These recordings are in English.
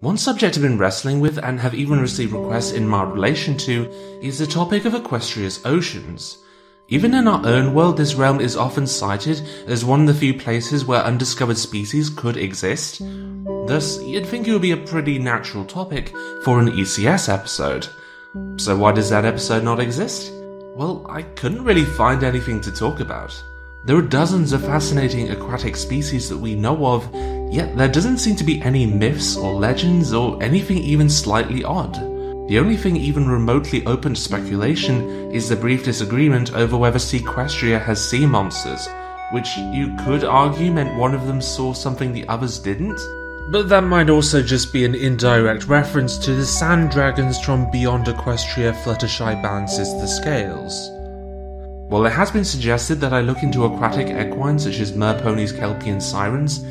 One subject I've been wrestling with and have even received requests in my relation to is the topic of Equestria's oceans. Even in our own world, this realm is often cited as one of the few places where undiscovered species could exist. Thus, you'd think it would be a pretty natural topic for an ECS episode. So why does that episode not exist? Well, I couldn't really find anything to talk about. There are dozens of fascinating aquatic species that we know of, yet there doesn't seem to be any myths or legends or anything even slightly odd. The only thing even remotely open to speculation is the brief disagreement over whether Seaquestria has sea monsters, which you could argue meant one of them saw something the others didn't. But that might also just be an indirect reference to the sand dragons from beyond Equestria Fluttershy balances the scales. While it has been suggested that I look into aquatic equines such as merponies, kelpie, and sirens,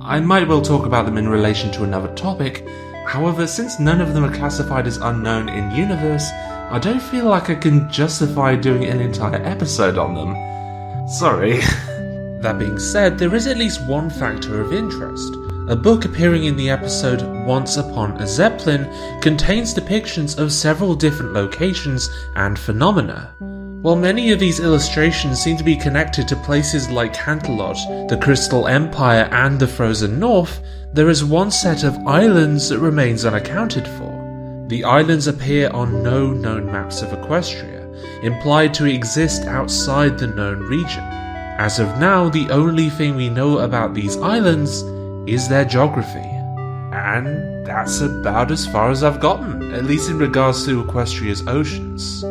I might well talk about them in relation to another topic. However, since none of them are classified as unknown in universe, I don't feel like I can justify doing an entire episode on them. Sorry. that being said, there is at least one factor of interest. A book appearing in the episode Once Upon a Zeppelin contains depictions of several different locations and phenomena. While many of these illustrations seem to be connected to places like Canterlot, the Crystal Empire, and the Frozen North, there is one set of islands that remains unaccounted for. The islands appear on no known maps of Equestria, implied to exist outside the known region. As of now, the only thing we know about these islands is their geography. And that's about as far as I've gotten, at least in regards to Equestria's oceans.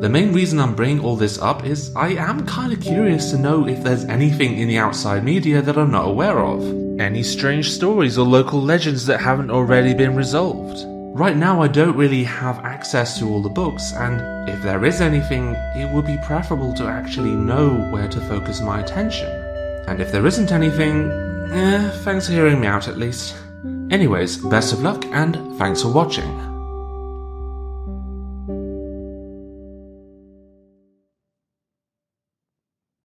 The main reason I'm bringing all this up is I am kinda curious to know if there's anything in the outside media that I'm not aware of. Any strange stories or local legends that haven't already been resolved. Right now, I don't really have access to all the books, and if there is anything, it would be preferable to actually know where to focus my attention. And if there isn't anything, eh, thanks for hearing me out at least. Anyways, best of luck, and thanks for watching.